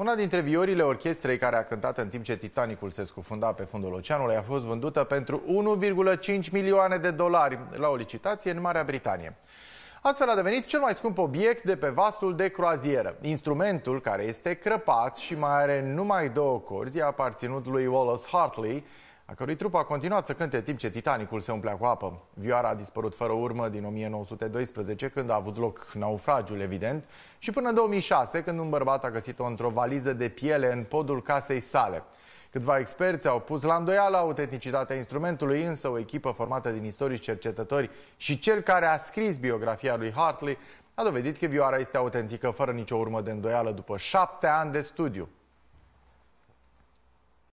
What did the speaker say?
Una dintre viorile orchestrei care a cântat în timp ce Titanicul se scufunda pe fundul oceanului a fost vândută pentru 1,5 milioane de dolari la o licitație în Marea Britanie. Astfel a devenit cel mai scump obiect de pe vasul de croazieră. Instrumentul, care este crăpat și mai are numai două corzi, a aparținut lui Wallace Hartley, a cărui trup a continuat să cânte timp ce Titanicul se umplea cu apă. Vioara a dispărut fără urmă din 1912, când a avut loc naufragiul, evident, și până în 2006, când un bărbat a găsit-o într-o valiză de piele în podul casei sale. Câțiva experți au pus la îndoială autenticitatea instrumentului, însă o echipă formată din istorici cercetători și cel care a scris biografia lui Hartley a dovedit că vioara este autentică fără nicio urmă de îndoială după șapte ani de studiu.